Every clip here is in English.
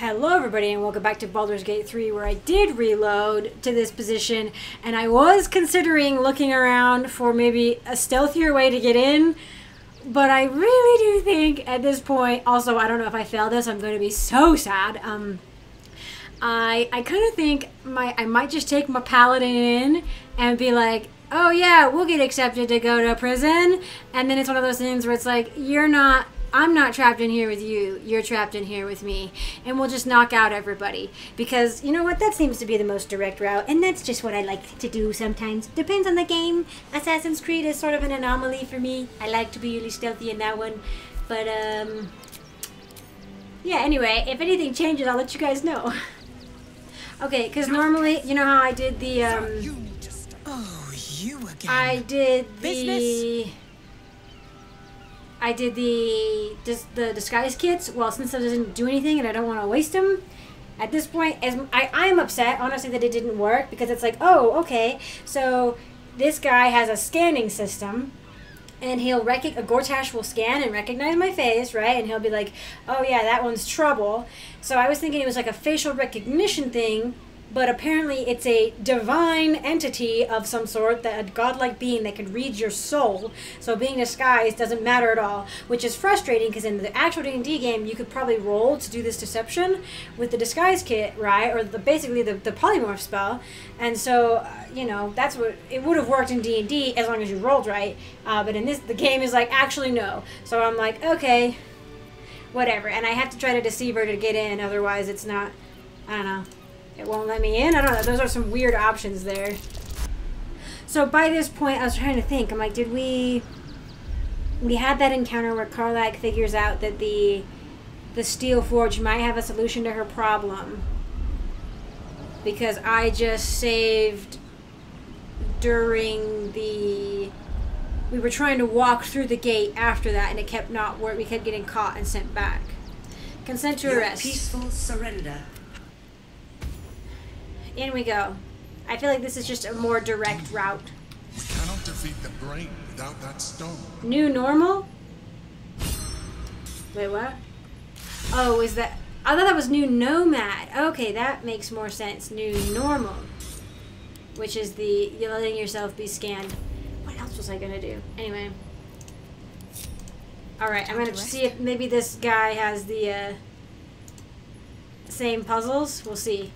Hello everybody and welcome back to Baldur's Gate 3 where I did reload to this position and I was considering looking around for maybe a stealthier way to get in but I really do think at this point also I don't know if I fail this I'm going to be so sad um I I kind of think my I might just take my paladin in and be like oh yeah we'll get accepted to go to prison and then it's one of those things where it's like you're not I'm not trapped in here with you. You're trapped in here with me. And we'll just knock out everybody. Because, you know what? That seems to be the most direct route. And that's just what I like to do sometimes. Depends on the game. Assassin's Creed is sort of an anomaly for me. I like to be really stealthy in that one. But, um... Yeah, anyway, if anything changes, I'll let you guys know. okay, because normally, you know how I did the, um... Oh, you again. I did the... Business? I did the dis- the disguise kits. Well, since I doesn't do anything and I don't want to waste them, at this point, as I I am upset honestly that it didn't work because it's like oh okay so this guy has a scanning system. And he'll rec- a Gortash will scan and recognize my face, right? And he'll be like, "Oh yeah, that one's trouble." So I was thinking it was like a facial recognition thing, but apparently it's a divine entity of some sort, that a godlike being that can read your soul. So being disguised doesn't matter at all, which is frustrating because in the actual D&D game, you could probably roll to do this deception with the disguise kit, right? Or the basically the, the polymorph spell. And so, uh, you know, that's what it would have worked in D&D as long as you rolled right. Uh, but in this, the game is like, actually no. So I'm like, okay, whatever. And I have to try to deceive her to get in, otherwise it's not, I don't know. It won't let me in. I don't know. Those are some weird options there. So by this point, I was trying to think. I'm like, did we... We had that encounter where Karlach figures out that the the Steel Forge might have a solution to her problem. Because I just saved during the... We were trying to walk through the gate after that, and it kept not work. We kept getting caught and sent back. Consent to Your arrest. peaceful surrender. In we go. I feel like this is just a more direct route. We cannot defeat the brain without that stone. New normal? Wait, what? Oh, is that... I thought that was new nomad. Okay, that makes more sense. New normal. Which is the... You're letting yourself be scanned. What else was I gonna do? Anyway. Alright, I'm gonna see if maybe this guy has the, uh... Same puzzles. We'll see.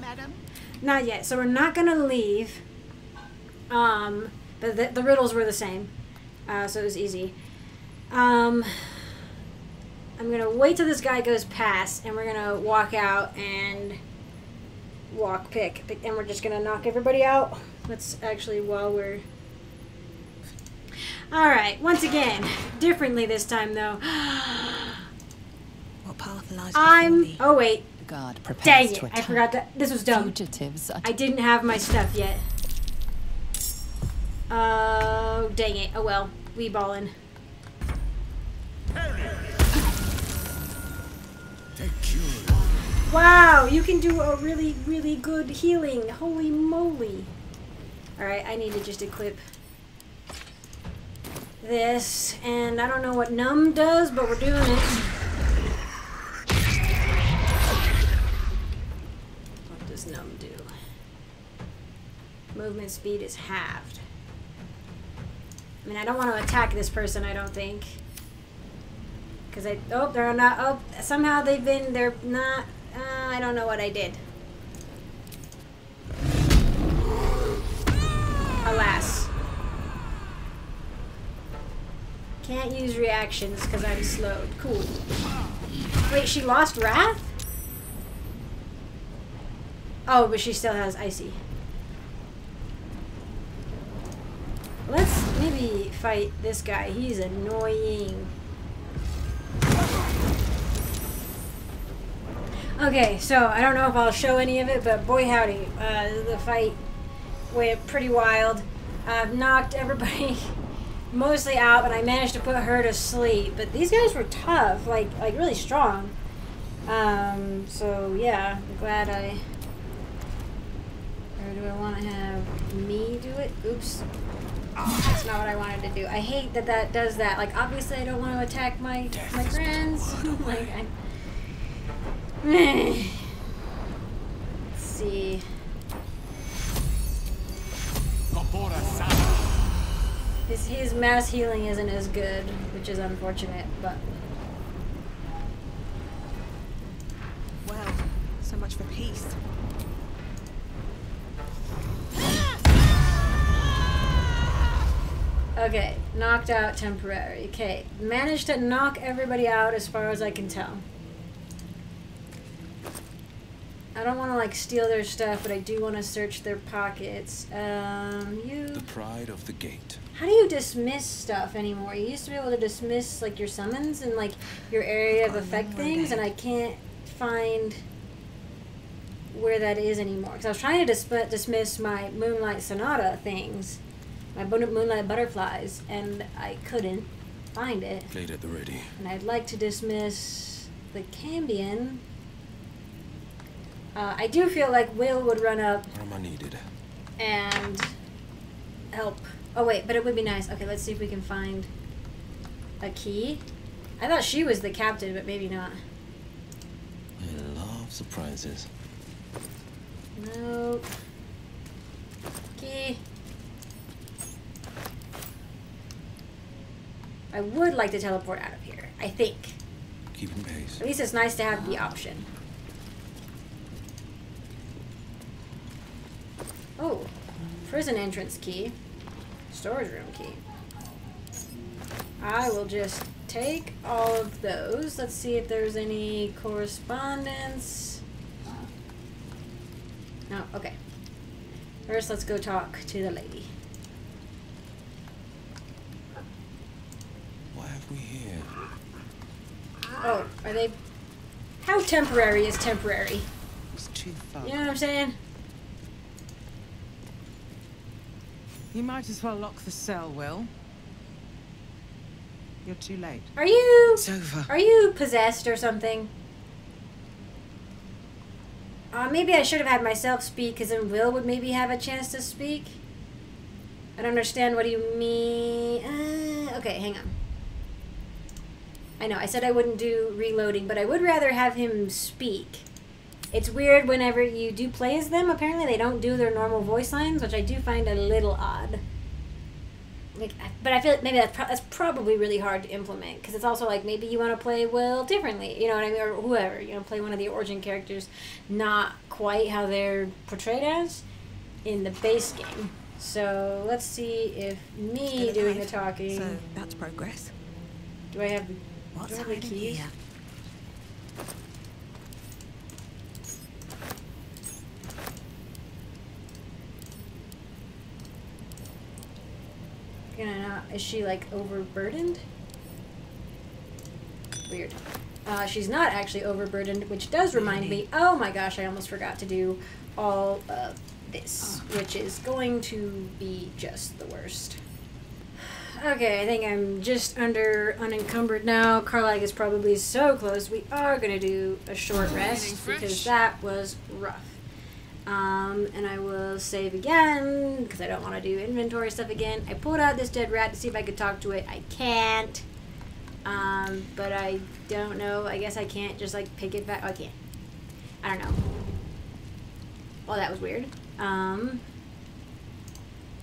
Madam? Not yet. So we're not gonna leave. Um, but the, the riddles were the same, uh, so it was easy. Um, I'm gonna wait till this guy goes past, and we're gonna walk out and walk pick, pick and we're just gonna knock everybody out. Let's actually while we're. All right. Once again, differently this time though. What path lies before I'm. thee? Oh wait. Guard Dang it! I forgot that this was dumb. Fugitives I didn't have my stuff yet. Oh, dang it. Oh well. We ballin'. Wow, you can do a really, really good healing. Holy moly. Alright, I need to just equip this. And I don't know what numb does, but we're doing it. Movement speed is halved. I mean, I don't want to attack this person, I don't think. Because I, oh, they're not, oh, somehow they've been, they're not, uh, I don't know what I did. Alas. Can't use reactions because I'm slowed. Cool. Wait, she lost Wrath? Oh, but she still has Icy. Let's maybe fight this guy. He's annoying. Okay, so I don't know if I'll show any of it, but boy howdy, uh, the fight went pretty wild. I've knocked everybody mostly out, but I managed to put her to sleep. But these guys were tough, like like really strong. Um, so yeah, I'm glad I. Or do I want to have me do it? Oops. That's not what I wanted to do. I hate that that does that. Like, obviously, I don't want to attack my my friends. like, I, Let's see. His, his mass healing isn't as good, which is unfortunate, but Well, so much for peace. Okay, knocked out temporary. Okay, managed to knock everybody out as far as I can tell. I don't want to like steal their stuff, but I do want to search their pockets. Um, you. The pride of the gate. How do you dismiss stuff anymore? You used to be able to dismiss like your summons and like your area of effect things, and I can't find where that is anymore. Because I was trying to dis- dismiss my Moonlight Sonata things, my Moon- Moonlight Butterflies, and I couldn't find it. Blade at the ready. And I'd like to dismiss the Cambion. Uh, I do feel like Wyll would run up I needed? and help. Oh wait, but it would be nice. Okay, let's see if we can find a key. I thought she was the captain, but maybe not. I love surprises. Nope. Key. I would like to teleport out of here. I think. Keeping pace. At least it's nice to have the option. Oh, prison entrance key. Storage room key. I will just take all of those. Let's see if there's any correspondence. No, okay. First, let's go talk to the lady. What have we here? Oh, are they. How temporary is temporary? It's too far. You know what I'm saying? You might as well lock the cell, Wyll. You're too late. Are you. It's over. Are you possessed or something? Uh, maybe I should have had myself speak, because then Wyll would maybe have a chance to speak. I don't understand what do you mean. Uh, okay, hang on. I know, I said I wouldn't do reloading, but I would rather have him speak. It's weird whenever you do play as them, apparently they don't do their normal voice lines, which I do find a little odd. Like, but I feel like maybe that's, pro- that's probably really hard to implement because it's also like maybe you want to play Wyll differently, you know what I mean, or whoever, you know, play one of the origin characters not quite how they're portrayed as in the base game. So let's see if me doing the talking. So that's progress. do I have? What's do I the hiding here? Gonna not. Is she like overburdened? Weird. Uh, she's not actually overburdened, which does remind me. Oh my gosh, I almost forgot to do all of this, which is going to be just the worst. Okay, I think I'm just under unencumbered now. Karlach is probably so close. We are gonna do a short rest because that was rough. Um, and I will save again because I don't want to do inventory stuff again. I pulled out this dead rat to see if I could talk to it. I can't. Um, but I don't know. I guess I can't just like pick it back. Oh, I can't. I don't know. Well, that was weird. Um,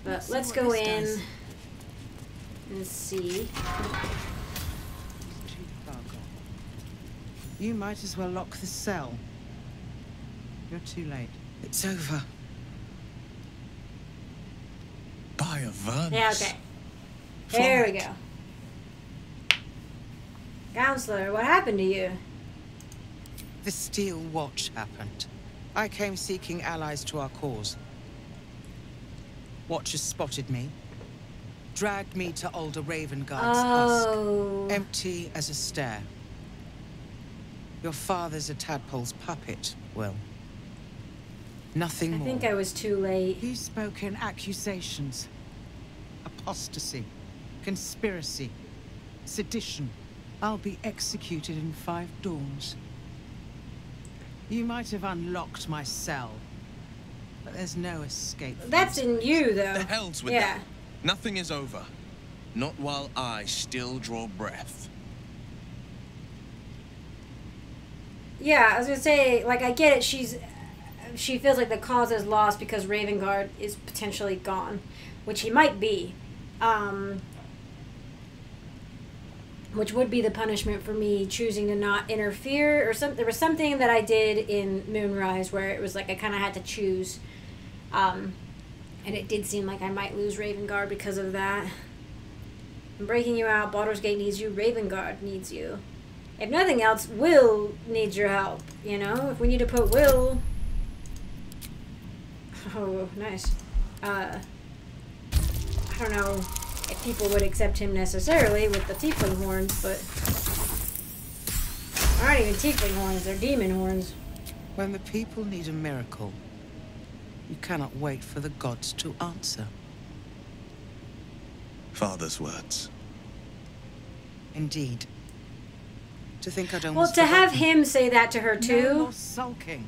but Let's let's, go in does. And see. Too far gone. You might as well lock the cell. You're too late. It's over. By Avernus. Yeah, okay. There we go. Counselor, what happened to you? The Steel Watch happened. I came seeking allies to our cause. Watchers spotted me, dragged me to Ulder Ravengard's husk, Oh. empty as a stair. Your father's a tadpole's puppet, Wyll. Nothing I more. think I was too late. You spoke in accusations. Apostasy. Conspiracy. Sedition. I'll be executed in five dawns. You might have unlocked my cell, but there's no escape. That's in you, though. The hell's with yeah. that? Nothing is over. Not while I still draw breath. Yeah, I was gonna say, like, I get it. She's, she feels like the cause is lost because Ravengard is potentially gone, which he might be, um, which would be the punishment for me choosing to not interfere or some. There was something that I did in Moonrise where it was like I kind of had to choose, um, and it did seem like I might lose Ravengard because of that. I'm breaking you out. Baldur's Gate needs you. Ravengard needs you if nothing else, Wyll needs your help. You know, if we need to put Wyll. Oh, nice. Uh, I don't know if people would accept him necessarily with the tiefling horns, but aren't even tiefling horns; they're demon horns. When the people need a miracle, you cannot wait for the gods to answer. Father's words. Indeed. To think I'd Well, to have forgotten. him say that to her too. No too. more sulking.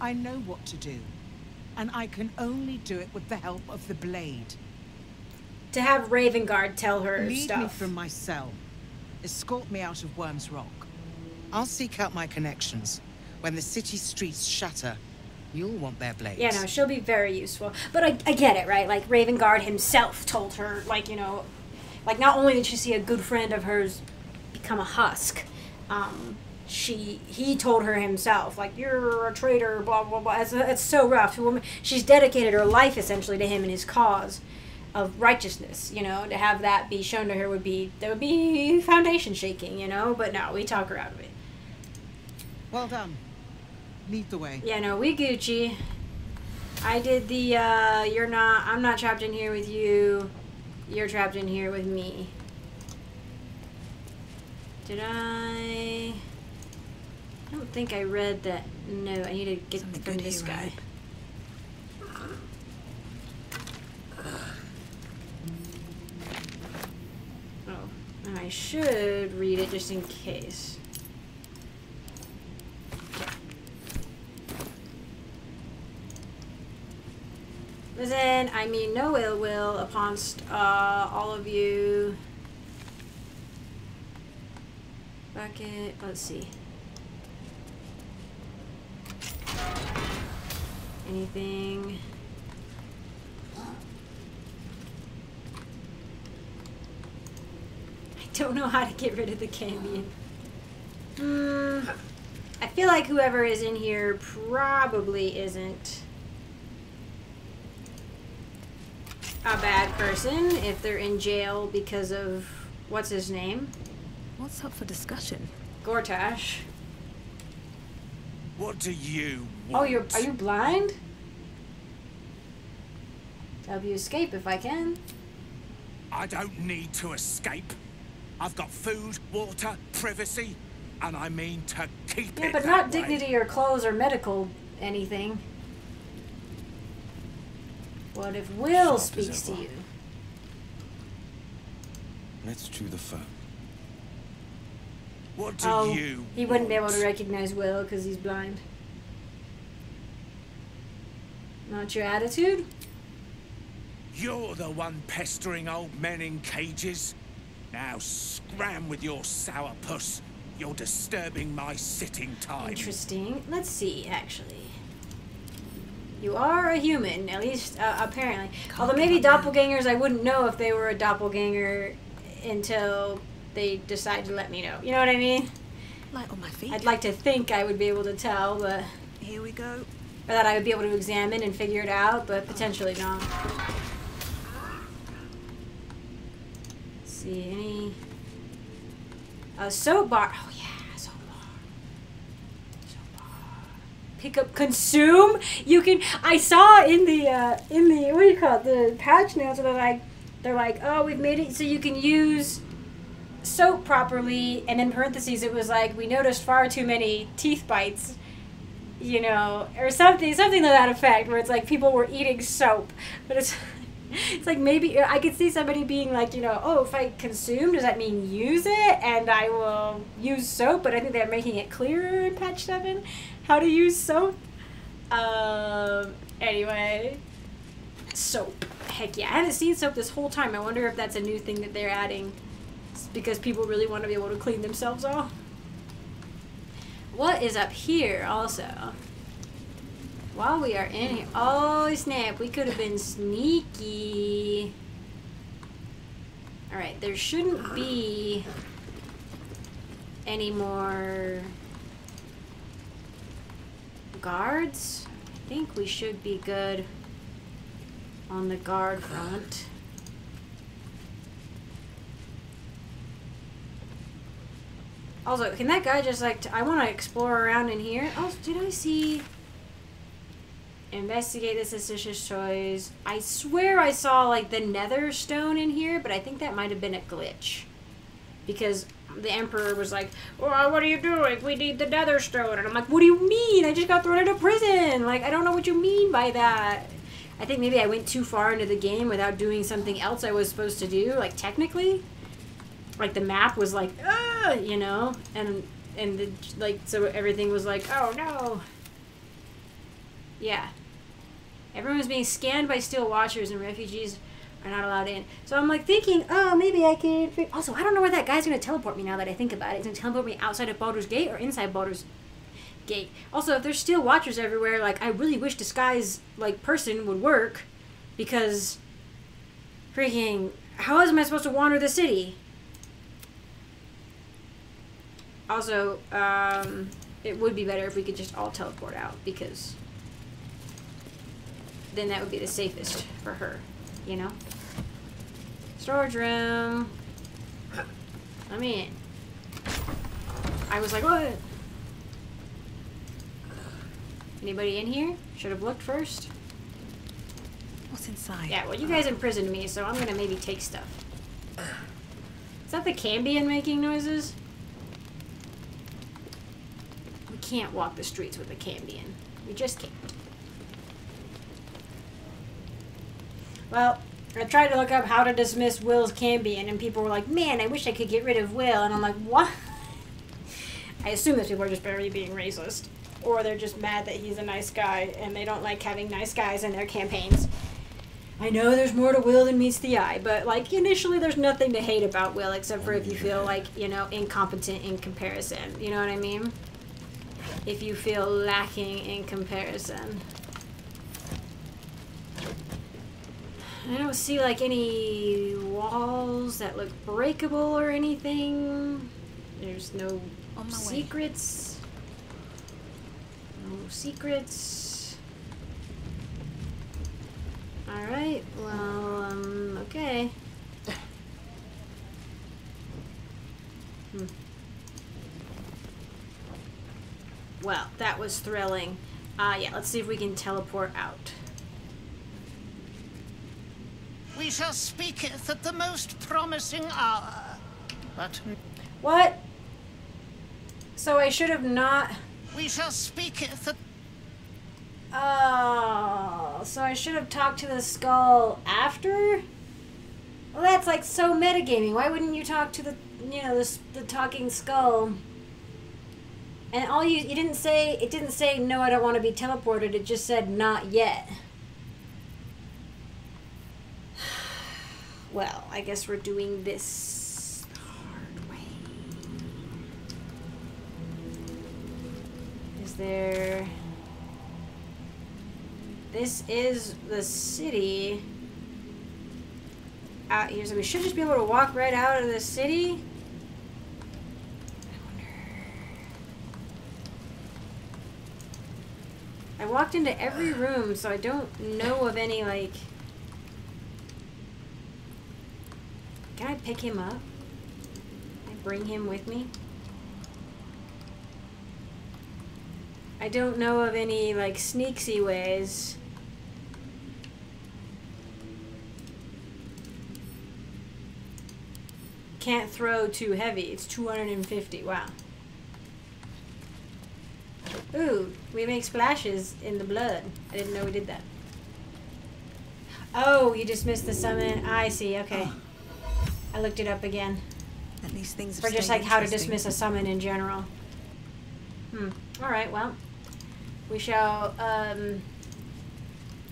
I know what to do. And I can only do it with the help of the blade. To have Ravengard tell her Lead me from my cell. Escort me out of Wyrm's Rock. I'll seek out my connections. When the city streets shatter, you'll want their blades. Yeah, no, she'll be very useful. But I, I get it, right? Like, Ravengard himself told her, like, you know, like, not only did she see a good friend of hers become a husk, um, she, he told her himself, like, you're a traitor, blah, blah, blah. It's, it's so rough. Woman- She's dedicated her life, essentially, to him and his cause of righteousness, you know, to have that be shown to her would be, that would be foundation shaking, you know? But no, we talk her out of it. Well done. Lead the way. Yeah, no, we Gucci. I did the uh you're not I'm not trapped in here with you. You're trapped in here with me. Did I I don't think I read that note. I need to get Something from good this guy. right? Oh, and I should read it just in case. Listen, I mean no ill will upon uh, all of you. Bucket, let's see. Anything? I don't know how to get rid of the Cambion. Hmm. I feel like whoever is in here probably isn't a bad person if they're in jail because of what's his name? What's up for discussion? Gortash. What do you Oh, you're are you blind? Help you escape if I can. I don't need to escape. I've got food, water, privacy, and I mean to keep Yeah, it but that not way. dignity or clothes or medical anything. What if Wyll Sharp speaks to you? Let's chew the fat. What do Oh, you he wouldn't be able to recognize Wyll because he's blind. Not your attitude? You're the one pestering old men in cages. Now scram with your sour puss. You're disturbing my sitting time. Interesting. Let's see, actually. You are a human, at least uh, apparently. Although maybe doppelgangers, I wouldn't know if they were a doppelganger until they decide to let me know. You know what I mean? Light on my feet. I'd like to think I would be able to tell, but Here we go. or that I would be able to examine and figure it out, but potentially not. Let's see any a soap bar. Oh yeah, soap bar. Soap bar. Pick up consume. You can. I saw in the uh, in the what do you call it? The patch notes. They're like they're like oh we've made it so you can use soap properly, and in parentheses it was like we noticed far too many teeth bites you know, or something, something to that effect, where it's like people were eating soap, but it's, it's like maybe I could see somebody being like, you know, oh, if I consume, does that mean use it, and I will use soap? But I think they're making it clearer in patch seven how to use soap. Um. Anyway, soap. Heck yeah, I haven't seen soap this whole time. I wonder if that's a new thing that they're adding, It's because people really want to be able to clean themselves off. what is up here also? While we are in here. Oh, snap. We could have been sneaky. Alright, there shouldn't be any more guards. I think we should be good on the guard front. Also, can that guy just like, I want to explore around in here. Oh, did I see... Investigate the suspicious toys. I swear I saw like the nether stone in here, but I think that might have been a glitch. Because the emperor was like, well, what are you doing? We need the nether stone. And I'm like, what do you mean? I just got thrown into prison. Like, I don't know what you mean by that. I think maybe I went too far into the game without doing something else I was supposed to do, like technically. Like the map was like, ah, you know, and and the, like so everything was like, oh no. Yeah. Everyone was being scanned by steel watchers and refugees are not allowed in. So I'm like thinking, oh, maybe I can. Also, I don't know where that guy's gonna teleport me now that I think about it. He's gonna teleport me outside of Baldur's Gate or inside Baldur's Gate. Also, if there's still watchers everywhere, like I really wish disguise like person would work, because freaking how else am I supposed to wander the city? Also, um, it would be better if we could just all teleport out because then that would be the safest for her, you know? Storage room. I'm in. I was like, what? Anybody in here? Should have looked first. What's inside? Yeah, well, you guys imprisoned me, so I'm gonna maybe take stuff. Is that the Cambion making noises? We can't walk the streets with the Cambion. We just can't. Well, I tried to look up how to dismiss Wyll's Cambion, and people were like, man, I wish I could get rid of Wyll. And I'm like, what? I assume those people are just barely being racist. Or they're just mad that he's a nice guy, and they don't like having nice guys in their campaigns. I know there's more to Wyll than meets the eye, but like initially, there's nothing to hate about Wyll except for if you feel like you know incompetent in comparison. You know what I mean? If you feel lacking in comparison. I don't see like any walls that look breakable or anything. There's no my way. secrets. No secrets. Alright, well, um, okay. Hmm. Well, that was thrilling. Uh, yeah, let's see if we can teleport out. We shall speaketh at the most promising hour. But What? So I should have not. we shall speaketh at Oh, so I should have talked to the skull after? Well, that's like so metagaming. Why wouldn't you talk to the, you know, the, the talking skull? And all you, you didn't say, it didn't say, no, I don't want to be teleported. It just said, not yet. Well, I guess we're doing this hard way. Is there. This is the city out here, so we should just be able to walk right out of the city. I wonder. I walked into every room, so I don't know of any like. I pick him up? I bring him with me? I don't know of any like sneaksy ways. Can't throw too heavy. It's 250. Wow. Ooh, we make splashes in the blood. I didn't know we did that. Oh, you dismissed the summon. I see. Okay. I looked it up again. At least things For just like how to dismiss a summon in general. Hmm. Alright, well. We shall um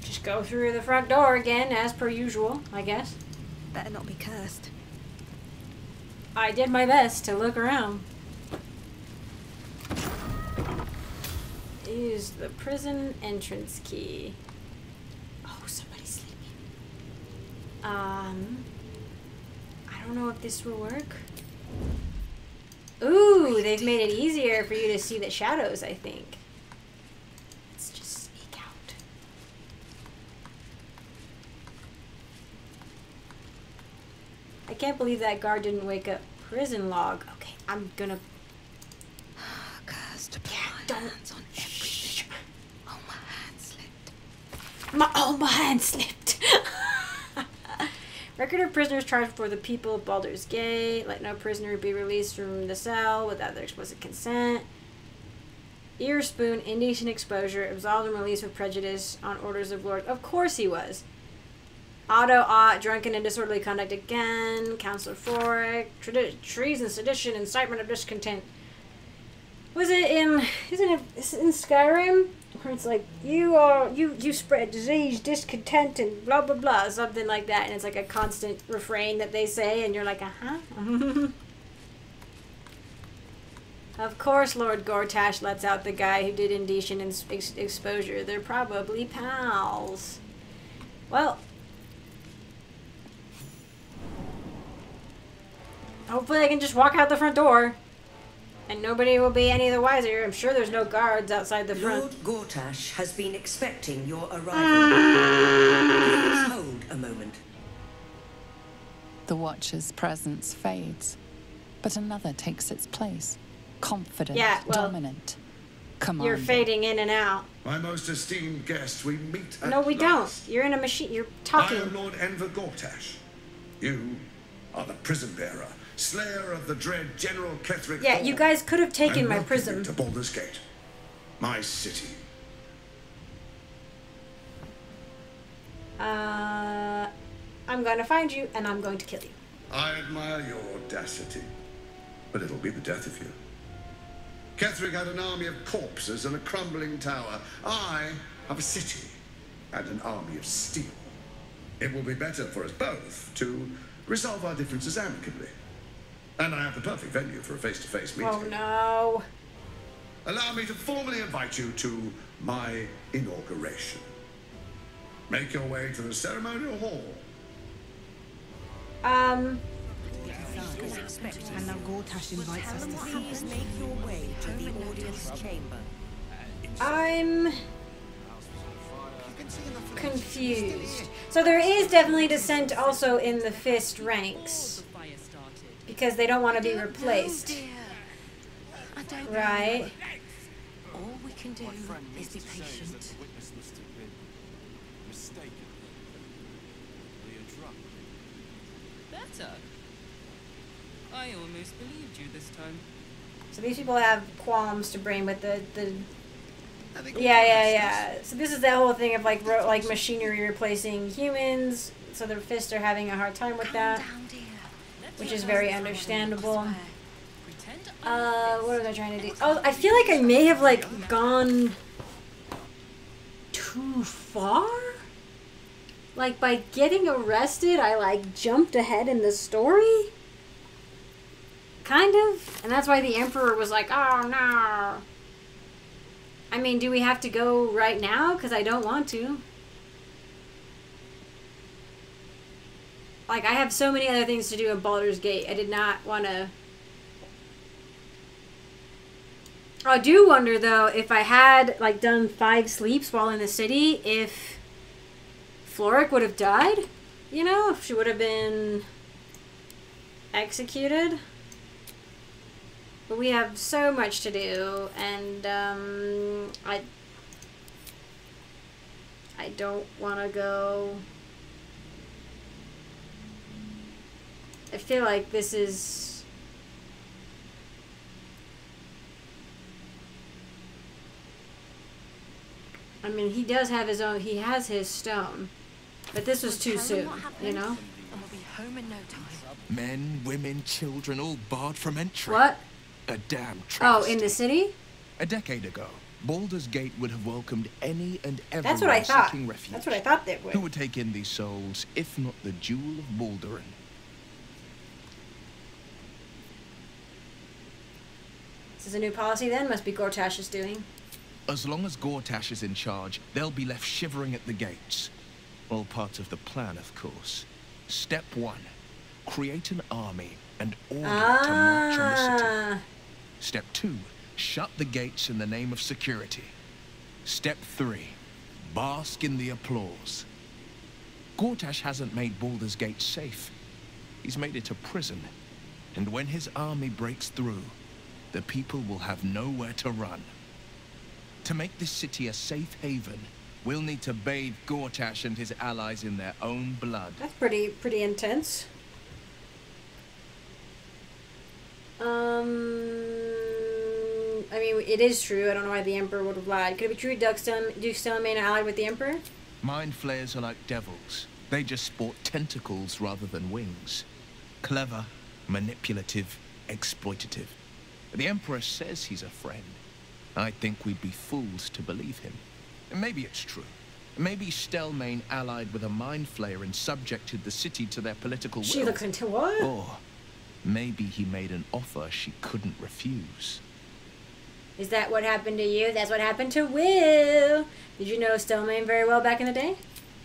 just go through the front door again as per usual, I guess. Better not be cursed. I did my best to look around. Use the prison entrance key. Oh, somebody's sleeping. Um, don't know if this will work. Ooh, they've made it easier for you to see the shadows, I think. Let's just sneak out. I can't believe that guard didn't wake up. Prison log. Okay, I'm gonna. Cursed Yeah, don't. on everything. Oh, my hand slipped. My oh my hand slipped. Record of prisoners charged for the people of Baldur's Gate. Let no prisoner be released from the cell without their explicit consent. Ear spoon, indecent exposure, absolved and released with prejudice on orders of Lord. Of course he was. Auto ought, drunken and disorderly conduct again. Counselor tradi- treason, sedition, incitement of discontent. Was it in? Isn't it is it in Skyrim? It's like you are you you spread disease, discontent, and blah blah blah, something like that, and it's like a constant refrain that they say, and you're like, uh huh. of course, Lord Gortash lets out the guy who did indecent ex- exposure. They're probably pals. Well. Hopefully, I can just walk out the front door. And nobody will be any the wiser. I'm sure there's no guards outside the front. Lord Gortash has been expecting your arrival. Please hold a moment. The Watcher's presence fades, but another takes its place. Confident, Yeah, well, dominant, commanding. You're fading in and out. My most esteemed guest, we meet at No, we last. don't. You're in a machine. You're talking. I talking. am Lord Enver Gortash. You are the prison bearer, slayer of the dread General Ketheric Yeah, you guys could have taken my you to Baldur's Gate, my city. Uh, I'm going to find you and I'm going to kill you. I admire your audacity, but it'll be the death of you. Ketheric had an army of corpses and a crumbling tower. I have a city and an army of steel. It will be better for us both to resolve our differences amicably. And I have the perfect venue for a face-to-face meeting. Oh no. Allow me to formally invite you to my inauguration. Make your way to the ceremonial hall. Um, And now Gortash invites us to Please make your way to the audience chamber. I'm confused. So there is definitely dissent also in the fist ranks because they don't want to be replaced, I don't right? All we can do is be patient. Better. I almost believed you this time. So these people have qualms to bring with the the. Yeah, yeah, yeah. So this is that whole thing of like ro- like machinery replacing humans. So the fists are having a hard time with that, which is very understandable. Uh, what was I trying to do? Oh, I feel like I may have like gone too far. Like by getting arrested, I like jumped ahead in the story. Kind of, and that's why the emperor was like, "Oh no." I mean, do we have to go right now? Because I don't want to. Like, I have so many other things to do in Baldur's Gate. I did not want to. I do wonder though if I had like done five sleeps while in the city, if Florrick would have died. You know, if she would have been executed. But we have so much to do, and um, I I don't want to go. I feel like this is. I mean, he does have his own. He has his stone, but this was too soon. You know. And we'll be home in no time. Men, women, children, all barred from entry. What? A damn Oh, in the city. A decade ago, Baldur's Gate would have welcomed any and everyone That's what I thought. seeking refuge. That's what I thought they would. Who would take in these souls, if not the Jewel of Baldurin? This is a new policy then. Must be Gortash's doing. As long as Gortash is in charge, they'll be left shivering at the gates. All part of the plan, of course. Step one, create an army and order to march on the city. Ah. Step two, shut the gates in the name of security. Step three, bask in the applause. Gortash hasn't made Baldur's Gate safe. He's made it a prison. And when his army breaks through, the people will have nowhere to run. To make this city a safe haven, we'll need to bathe Gortash and his allies in their own blood. That's pretty pretty intense. Um, I mean, it is true. I don't know why the Emperor would have lied. Could it be true Duke still Duke still remain allied with the Emperor? Mind flayers are like devils. They just sport tentacles rather than wings. Clever, manipulative, exploitative. The Emperor says he's a friend. I think we'd be fools to believe him. Maybe it's true. Maybe Stelmane allied with a mind flayer and subjected the city to their political will. She looks into what? Or maybe he made an offer she couldn't refuse. Is that what happened to you? That's what happened to Wyll. Did you know Stelmane very well back in the day?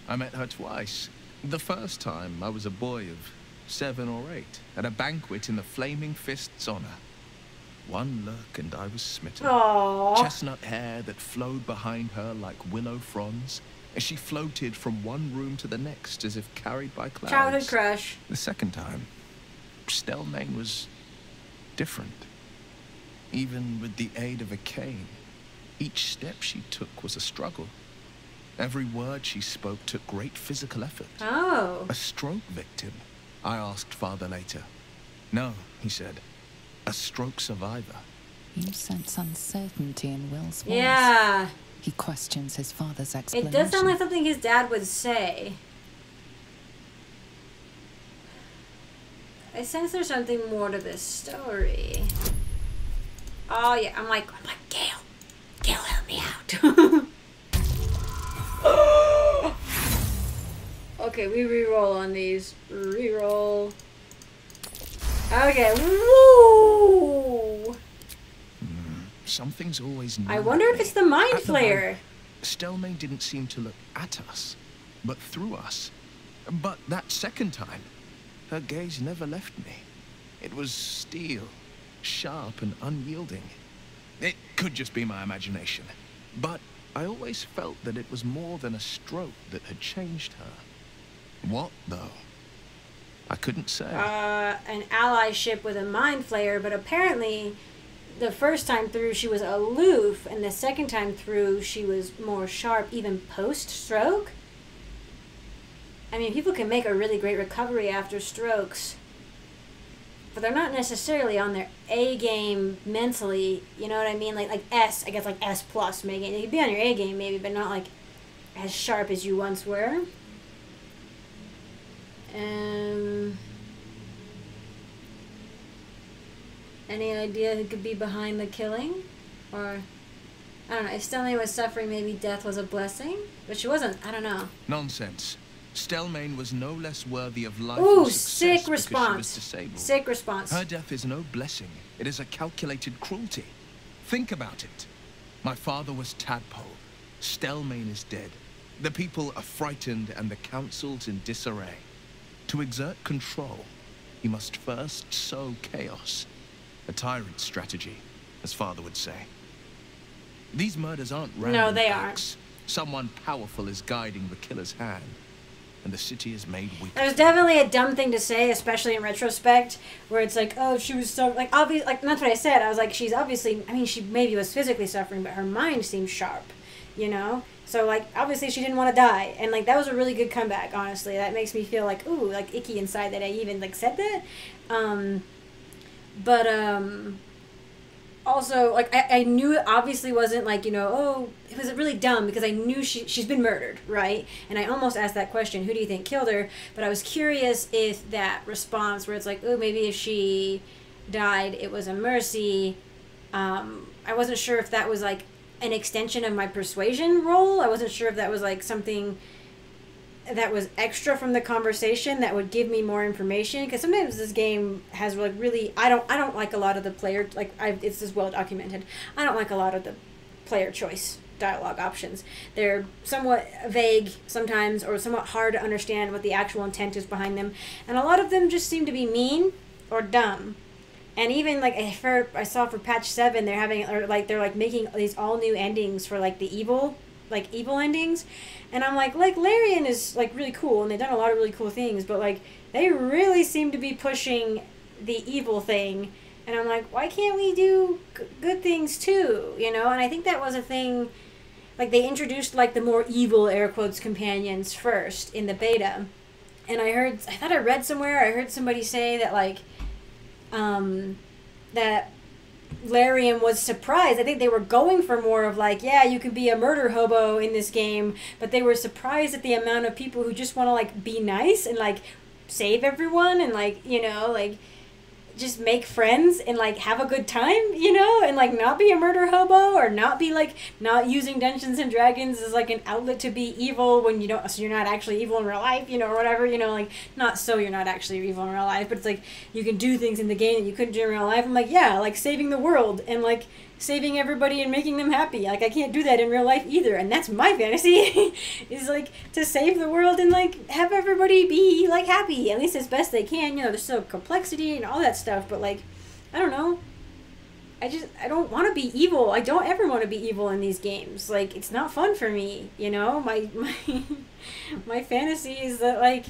I met her twice. The first time, I was a boy of seven or eight, at a banquet in the Flaming Fist's honor. One look and I was smitten. Aww. Chestnut hair that flowed behind her like willow fronds, as she floated from one room to the next as if carried by clouds. Childhood crush. The second time, Stelmane was different. Even with the aid of a cane, each step she took was a struggle. Every word she spoke took great physical effort. Oh. A stroke victim? I asked father later. No, he said. A stroke survivor. You sense uncertainty in Wyll's voice. Yeah. He questions his father's explanation. It does sound like something his dad would say. I sense there's something more to this story. Oh yeah, I'm like, I'm like, Gale, Gale, help me out. okay, we re-roll on these. Re-roll. Okay, woo! Hmm, Something's always I wonder if it's the mind At the flayer. moment, Stelmane didn't seem to look at us, but through us. But that second time, her gaze never left me. It was steel, sharp and unyielding. It could just be my imagination, but I always felt that it was more than a stroke that had changed her. What, though? I couldn't say. uh, an allyship with a mind flayer, but apparently the first time through she was aloof, and the second time through she was more sharp, even post stroke. I mean, people can make a really great recovery after strokes, but they're not necessarily on their A game mentally. You know what I mean? Like like S, I guess like S plus maybe. You could be on your A game maybe, but not like as sharp as you once were. Um. Any idea who could be behind the killing? Or, I don't know, if Stelmane was suffering, maybe death was a blessing? But she wasn't, I don't know. Nonsense. Stelmane was no less worthy of life Ooh, sick response. was disabled. Sick response. Her death is no blessing. It is a calculated cruelty. Think about it. My father was Tadpole. Stelmane is dead. The people are frightened and the council's in disarray. To exert control, he must first sow chaos. A tyrant's strategy, as father would say. These murders aren't random No, they acts. Someone powerful is guiding the killer's hand, and the city is made weak. That was definitely a dumb thing to say, especially in retrospect, where it's like, oh, she was so like obvious. Like that's what I said. I was like, she's obviously. I mean, she maybe was physically suffering, but her mind seemed sharp, you know. So like, obviously, she didn't want to die, and like that was a really good comeback. Honestly, that makes me feel like ooh, like icky inside that I even like said that. Um, but um, also like I, I knew it obviously wasn't like you know oh it was really dumb because I knew she she's been murdered right and I almost asked that question who do you think killed her but I was curious if that response where it's like oh maybe if she died it was a mercy um, I wasn't sure if that was like an extension of my persuasion roll I wasn't sure if that was like something that was extra from the conversation that would give me more information because sometimes this game has like really I don't I don't like a lot of the player like I it's just well documented I don't like a lot of the player choice dialogue options. They're somewhat vague sometimes or somewhat hard to understand what the actual intent is behind them. And a lot of them just seem to be mean or dumb. And even like I heard, I saw for patch 7 they're having or like they're like making these all new endings for like the evil like evil endings. And I'm like like Larian is like really cool and they've done a lot of really cool things, but like they really seem to be pushing the evil thing. And i'm like why can't we do g- good things too you know? And i think that was a thing like they introduced like the more evil air quotes companions first in the beta. And i heard i thought i read somewhere i heard somebody say that like um that Larian was surprised. I think they were going for more of like, yeah, you can be a murder hobo in this game, but they were surprised at the amount of people who just want to like be nice and like save everyone and like, you know, like just make friends and like have a good time, you know, and like not be a murder hobo or not be like not using Dungeons and Dragons as like an outlet to be evil when you don't so you're not actually evil in real life, you know, or whatever, you know, like not so you're not actually evil in real life, but it's like you can do things in the game that you couldn't do in real life. I'm like, yeah, like saving the world and like saving everybody and making them happy. Like I can't do that in real life either, and that's my fantasy is like to save the world and like have everybody be like happy at least as best they can. You know, there's still complexity and all that stuff, but like I don't know. I just I don't want to be evil. I don't ever want to be evil in these games. Like it's not fun for me, you know? My my my fantasy is that like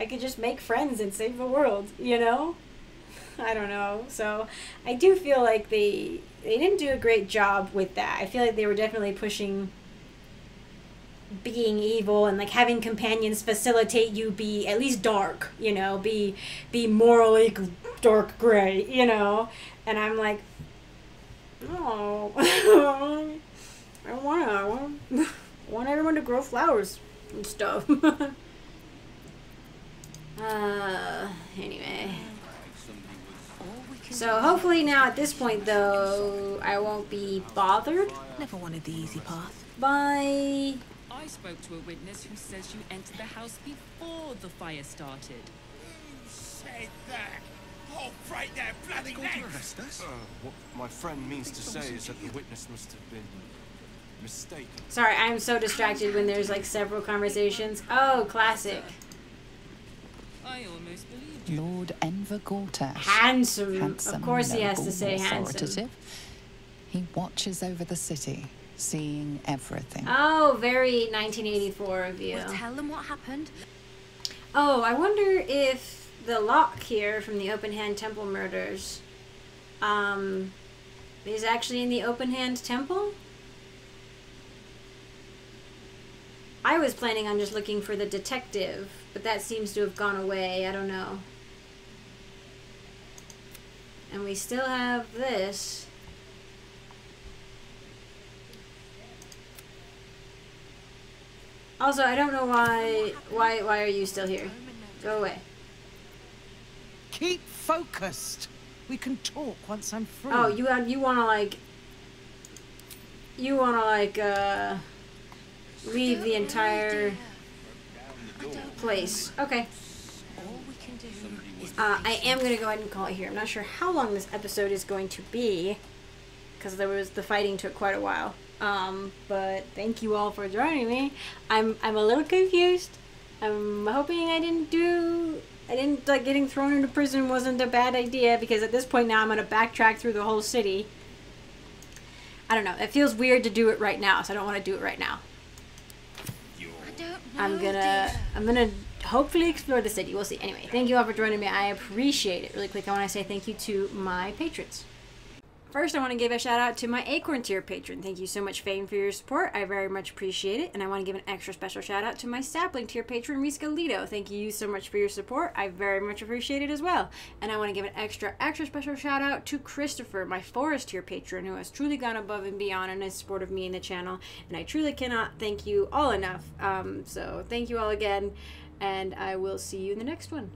I could just make friends and save the world, you know? I don't know. So I do feel like they they didn't do a great job with that. I feel like they were definitely pushing being evil and like having companions facilitate you be at least dark, you know, be be morally dark gray, you know. And I'm like, oh, I don't want I want I want everyone to grow flowers and stuff. uh, anyway. So hopefully now at this point though, I won't be bothered Never wanted the easy path. Bye. I spoke to a witness who says you entered the house before the fire started. Who Said that. Oh, right their bloody necks. Uh, what my friend means to say is that the witness must have been mistaken. Sorry, I'm so distracted when there's like several conversations. Oh, classic. I almost believed you. Lord Enver Gortash. Handsome. Handsome, of course he has to say handsome. He watches over the city, seeing everything. Oh, very 1984 of you. Well, tell them what happened. Oh, I wonder if the lock here from the Open Hand Temple murders um, is actually in the Open Hand Temple? I was planning on just looking for the detective, but that seems to have gone away. I don't know. And we still have this. Also, I don't know why why why are you still here? Go away. Keep focused. We can talk once I'm free. Oh, you you want to like you want to like uh leave the entire place. Okay. Uh, I am going to go ahead and call it here. I'm not sure how long this episode is going to be because there was the fighting took quite a while. Um, but thank you all for joining me. I'm I'm a little confused. I'm hoping I didn't do I didn't like getting thrown into prison wasn't a bad idea because at this point now I'm going to backtrack through the whole city. I don't know. It feels weird to do it right now, so I don't want to do it right now. I don't know. I'm gonna. I'm gonna hopefully explore the city. We'll see. Anyway, thank you all for joining me. I appreciate it. Really quick, I want to say thank you to my patrons. First, I want to give a shout out to my Acorn tier patron. Thank you so much, Fane, for your support. I very much appreciate it. And I want to give an extra special shout out to my Sapling tier patron, Riska Lido. Thank you so much for your support. I very much appreciate it as well. And I want to give an extra, extra special shout out to Christopher, my Forest tier patron, who has truly gone above and beyond in his support of me and the channel. And I truly cannot thank you all enough. Um, so thank you all again. And I will see you in the next one.